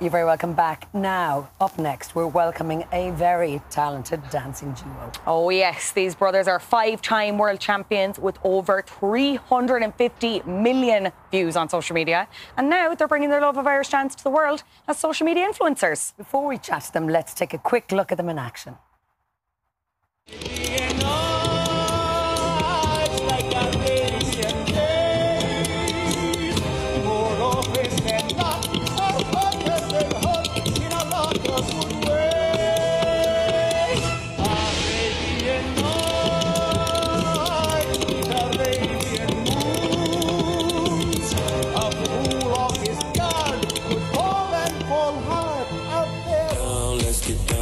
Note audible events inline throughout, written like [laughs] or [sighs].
You're very welcome back. Now, up next, we're welcoming a very talented dancing duo. Oh, yes. These brothers are five time world champions with over 350 million views on social media. And now they're bringing their love of Irish dance to the world as social media influencers. Before we chat to them, let's take a quick look at them in action. down, let's get down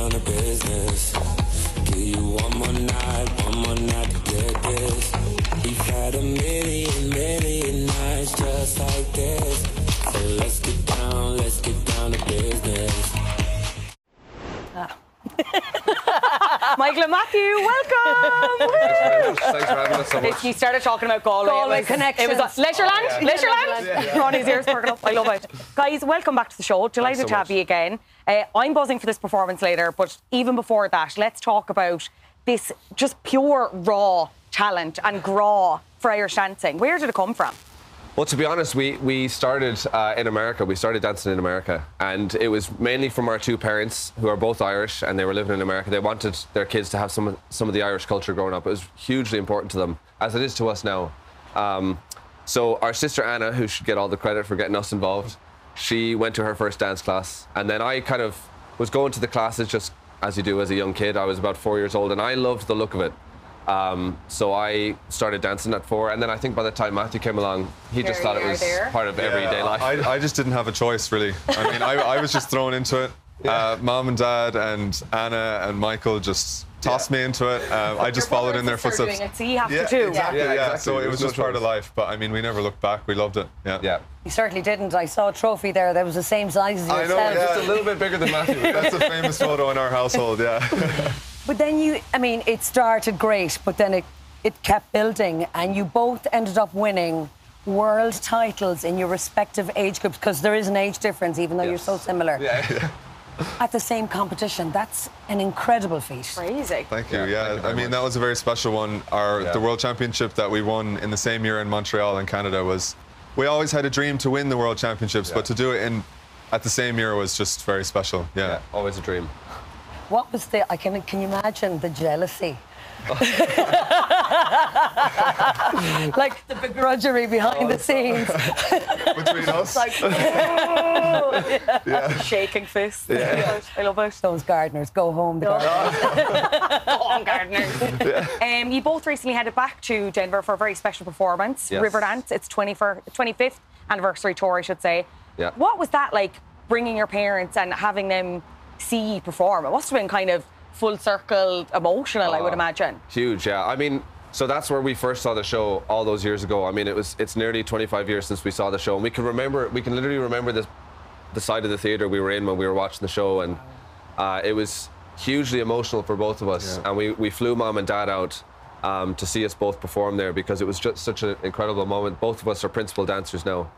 Michael and Matthew, welcome! [laughs] Thanks for having us so much. He started talking about Galway. Galway it was, connections. It was Leisureland, Leisureland. Ronnie's ears perking up. I love it. Guys, welcome back to the show. Delighted so to have much. you again. Uh, I'm buzzing for this performance later, but even before that, let's talk about this just pure raw talent and grá for Irish dancing. Where did it come from? Well, to be honest, we, we started uh, in America. We started dancing in America. And it was mainly from our two parents, who are both Irish, and they were living in America. They wanted their kids to have some, of- some of the Irish culture growing up. It was hugely important to them, as it is to us now. Um, so our sister Anna, who should get all the credit for getting us involved, she went to her first dance class. And then I kind of was going to the classes just as you do as a young kid. I was about four years old, and I loved the look of it. Um, so I started dancing at four, and then I think by the time Matthew came along, he just thought it was there. part of everyday life. I, I just didn't have a choice, really. I mean, I, I was just thrown into it. [laughs] Uh, Mom and Dad and Anna and Michael just tossed me into it. Um, I just followed in their and sister are footsteps. doing it, so you have yeah, to too. Exactly, Yeah, yeah. exactly. So it was was just part of life. But I mean, we never looked back. We loved it. Yeah. yeah. You certainly didn't. I saw a trophy there that was the same size as yourself. I yourself. know, yeah. Just a little bit bigger than Matthew. [laughs] That's a famous photo in our household. Yeah. [laughs] But then you, I mean, it started great, but then it, it kept building, and you both ended up winning world titles in your respective age groups because there is an age difference, even though you're so similar. yeah. [laughs] At the same competition, that's an incredible feat. Crazy. Thank you. Yeah, Yeah, thank you I mean much. that was a very special one. Our Yeah. the world championship that we won in the same year in Montreal in Canada was. We always had a dream to win the world championships, but to do it in at the same year was just very special. Yeah. yeah, always a dream. What was the? I can can you imagine the jealousy? [laughs] like the begrudgery behind the scenes. [laughs] Between us. like [laughs] Shaking fists. I love it. those Gardiners go home. The Gardiners. Go on, Gardiners. Yeah. Um, you both recently headed back to Denver for a very special performance, Yes. Riverdance. It's 24 25th anniversary tour, I should say. Yeah. What was that like, bringing your parents and having them see you perform? It must have been kind of full circle emotional, I would Oh. imagine. Huge, yeah. I mean, so that's where we first saw the show all those years ago. I mean, it was it's nearly 25 years since we saw the show, and we can remember, we can literally remember this, the side of the theater we were in when we were watching the show, and uh, it was hugely emotional for both of us. Yeah. And we, we flew mom and dad out um, to see us both perform there because it was just such an incredible moment. Both of us are principal dancers now,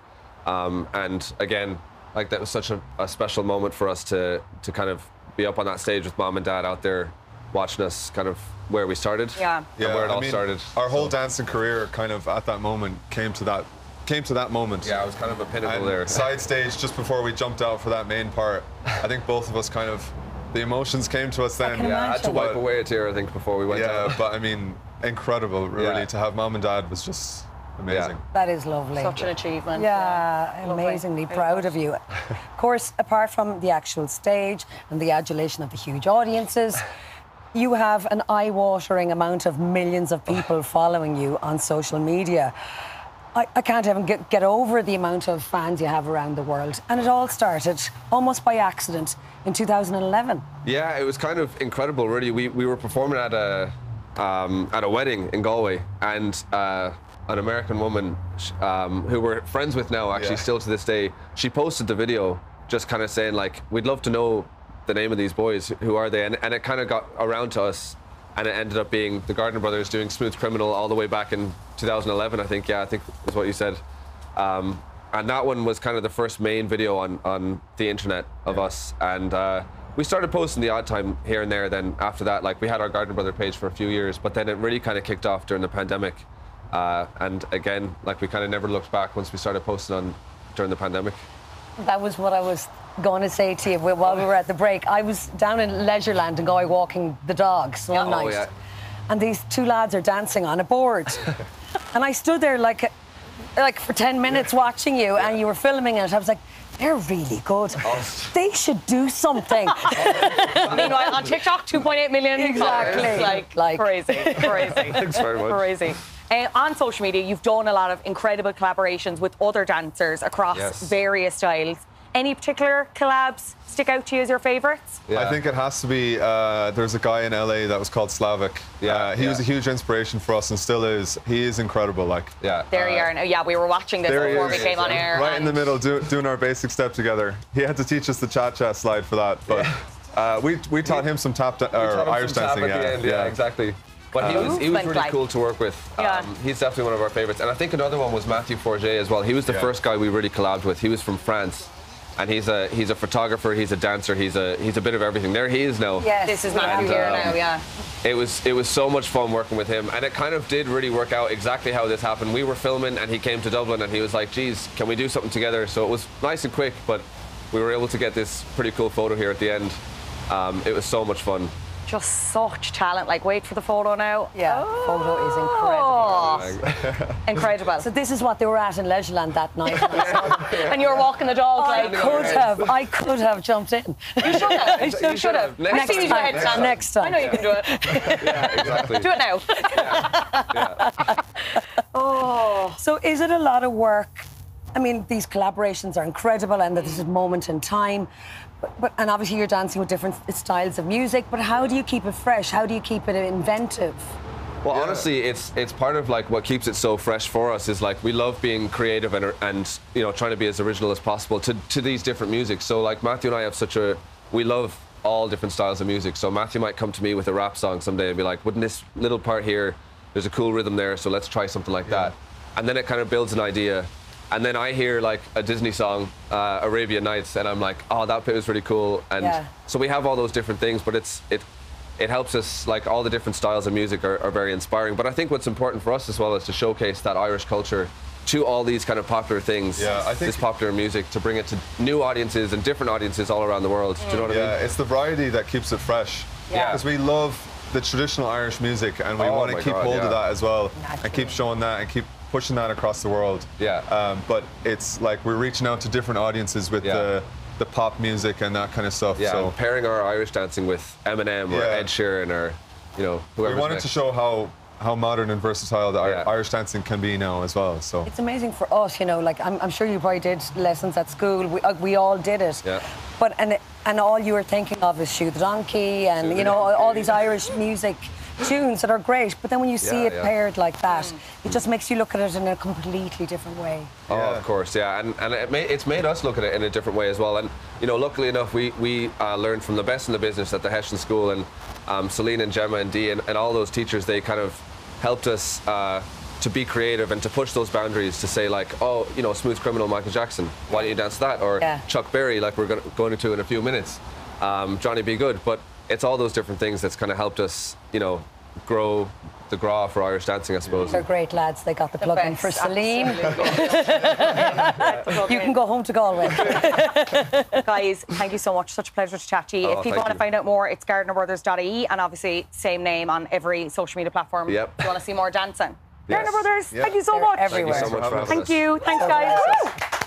um, and again, like that was such a, a special moment for us to to kind of be up on that stage with mom and dad out there watching us kind of where we started Yeah. and where it I all mean, started. Our whole So- dancing career kind of at that moment came to that came to that moment. Yeah, it was kind of a pinnacle And there. side stage just before we jumped out for that main part. I think both of us kind of the emotions came to us then. can yeah, I had to wipe away a tear, I think, before we went Yeah, out. but I mean, incredible, really. Yeah. To have mom and dad was just amazing. That is lovely. Such an achievement. Yeah, Lovely. amazingly I love proud of you. Of course, apart from the actual stage and the adulation of the huge audiences, you have an eye-watering amount of millions of people [sighs] following you on social media. I, I can't even get, get over the amount of fans you have around the world. And it all started almost by accident in 2011. Yeah, it was kind of incredible, really. We, we were performing at a um, at a wedding in Galway, and uh, an American woman um, who we're friends with now, actually, Yeah. still to this day, she posted the video just kind of saying, like, we'd love to know the name of these boys. Who are they? And, and it kind of got around to us, and it ended up being the Gardiner brothers doing Smooth Criminal all the way back in 2011, I think. Yeah, I think is what you said. Um, and that one was kind of the first main video on on the internet of us, and. Uh, we started posting the odd time here and there. Then after that, like we had our Gardiner Brother page for a few years, but then it really kind of kicked off during the pandemic. Uh, and again, like we kind of never looked back once we started posting on during the pandemic. That was what I was going to say to you while we were at the break. I was down in Leisureland and going walking the dogs one Oh, night. yeah. And these two lads are dancing on a board. [laughs] and I stood there like, like for 10 minutes watching you and you were filming it. I was like, they're really good. Oh. They should do something. [laughs] Meanwhile, on TikTok, 2.8 million Exactly. followers. Like, Like- crazy, crazy. [laughs] Thanks very much. Crazy. Uh, on social media, you've done a lot of incredible collaborations with other dancers across Yes. various styles. Any particular collabs stick out to you as your favourites? Yeah. I think it has to be. Uh, there's a guy in LA that was called Slavic. Yeah, uh, he was a huge inspiration for us and still is. He is incredible. Like Yeah. There you are. Now, yeah, we were watching this Uh, There he before is. we came on air. right in the middle, do, doing our basic step together. He had to teach us the cha cha slide for that, but uh, we we taught him some tap da- We or him Irish some tap dancing. at the yeah, end, yeah, exactly. But he was he was really like- cool to work with. Yeah. Um, he's definitely one of our favorites. And I think another one was Mathieu Forget as well. He was the Yeah. first guy we really collabed with. He was from France. And he's a he's a photographer, he's a dancer, he's a he's a bit of everything. There he is now. Yes. This is Matthew And, here um, now, yeah. It was it was so much fun working with him, and it kind of did really work out exactly how this happened. We were filming, and he came to Dublin, and he was like, "Geez, can we do something together?" So it was nice and quick, but we were able to get this pretty cool photo here at the end. Um, it was so much fun. Just such talent. Like, wait for the photo now. Yeah, photo is incredible. Oh, [laughs] incredible. So this is what they were at in Leisureland that night. when I saw them. and you're walking the dog I like. could have, I could have jumped in. You should have. [laughs] You should, should have. have. Next I time. Next time. Next time. I know you can do it. [laughs] yeah, exactly. Do it now. Oh. So is it a lot of work? I mean, these collaborations are incredible and this is a moment in time. But, but, and obviously you're dancing with different styles of music, but how do you keep it fresh? How do you keep it inventive? Well, honestly, it's it's part of like what keeps it so fresh for us is like we love being creative and and you know trying to be as original as possible to to these different music. So like Matthew and I have such a we love all different styles of music. So Matthew might come to me with a rap song someday and be like, "Wouldn't this little part here? There's a cool rhythm there, so let's try something like that." And then it kind of builds an idea. And then I hear like a Disney song, uh, Arabian Nights, and I'm like, "Oh, that bit was really cool." And Yeah. so we have all those different things, but it's it it helps us like all the different styles of music are, are very inspiring but i think what's important for us as well is to showcase that irish culture to all these kind of popular things Yeah, I think- this popular music to bring it to new audiences and different audiences all around the world do you know what i mean? Yeah, it's the variety that keeps it fresh. Yeah. Because we love the traditional Irish music and we Oh want to keep God, hold of that as well and keep showing that and keep pushing that across the world. Yeah. Um, but it's like we're reaching out to different audiences with Yeah. the the pop music and that kind of stuff. yeah so and pairing our irish dancing with eminem or Yeah. ed sheeran or you know whoever. we whoever wanted to show how how modern and versatile the Yeah. Irish dancing can be now as well. So It's amazing for us, you know. Like I'm, I'm sure you probably did lessons at school. We, uh, we all did it. Yeah. But and and all you were thinking of is shoe the donkey and you know all, all these Irish music tunes that are great. But then when you see Yeah, it yeah. paired like that, it just makes you look at it in a completely different way. Oh, Yeah. of course, yeah, and and it ma- it's made us look at it in a different way as well. And you know, luckily enough, we we uh, learned from the best in the business at the Hession School, and um, Celine and Gemma and Dee and, and all those teachers. They kind of helped us uh, to be creative and to push those boundaries. To say like, oh, you know, Smooth Criminal, Michael Jackson. Why don't you dance that? Or Yeah. Chuck Berry, like we're gonna, going to in a few minutes. Um, Johnny B. Goode, but it's all those different things that's kind of helped us, you know, grow the gra for Irish dancing, I suppose. They're great lads. They got the plug in for best, Celine. [laughs] You can go home to Galway. [laughs] Guys, thank you so much. Such a pleasure to chat to you. Oh, if people thank want to find out more, it's gardinerbrothers.ie and obviously same name on every social media platform. Yep. If you want to see more dancing. Yes. Gardiner Brothers, Yeah. thank you so They're much. everywhere. Thank you so much for having Thank us. you. Thanks, guys. Woo!